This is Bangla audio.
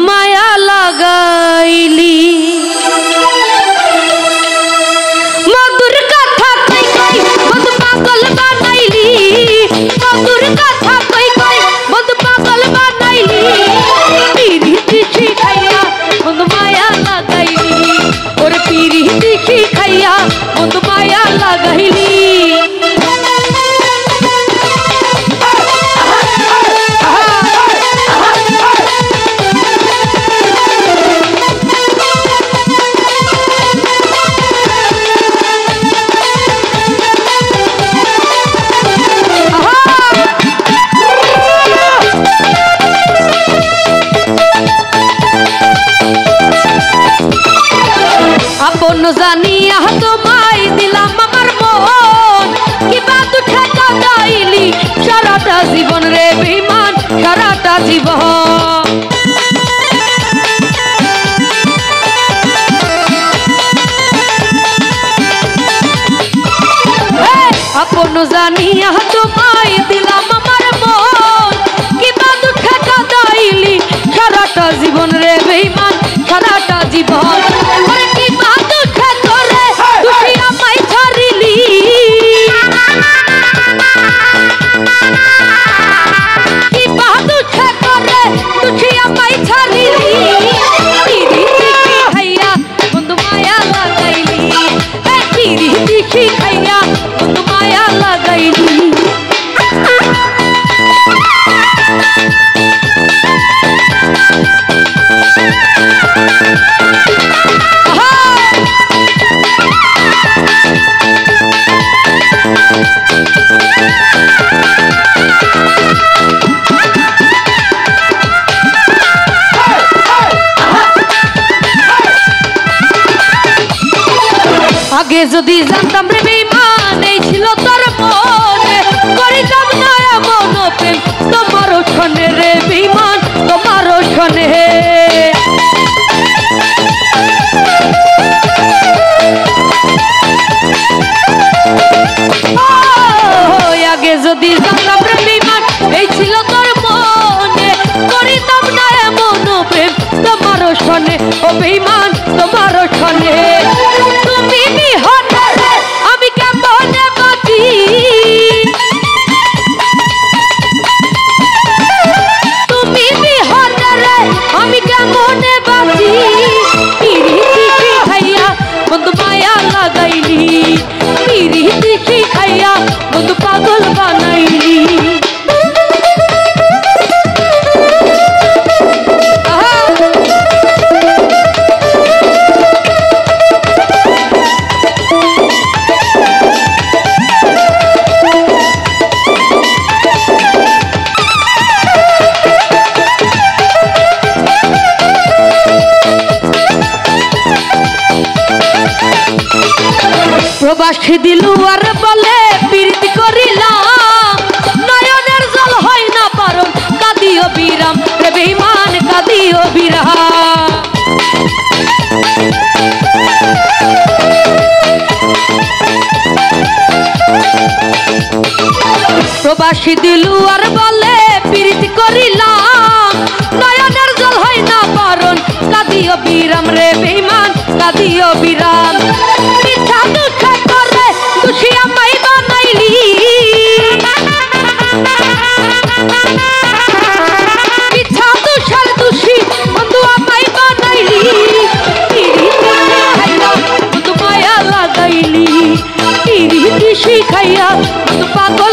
माया लगाईली मधुर कथा कोई कोई पागल बनाईली मधुर कथा पागल बनाईली पीरी तीखी खैया घुमाया लगाईली और पीरी खैया लगाईली আপন জানিয়া তোমায় দিলাম আমার মন। কিবা দুঃখে কাদাইলি সারাটা জীবন রে বিমান, সারাটা জীবন। আপন জানিয়া তোমায় দিলাম তিরি তিরি খাইয়া বন্ধু আগে যদি জানতাম রে এই ছিল তোর মনে। করিতাম না এমন প্রেম, তোমার শোনে রে বিমান তোমার শোনে। আগে যদি প্রবাসী দিলু আর বলে প্রীতি করিলাম। নয়নের জল হয় না পারম, কাদিও বিরাম রে বেঈমান, কাদিও বিরাম। প্রবাসী দিলু আর বলে প্রীতি করিলাম। নয়নের জল হয় না পারণ কাদিও বিরাম রে বেঈমান, কাদিও বিরাম। খাইয়া পাগল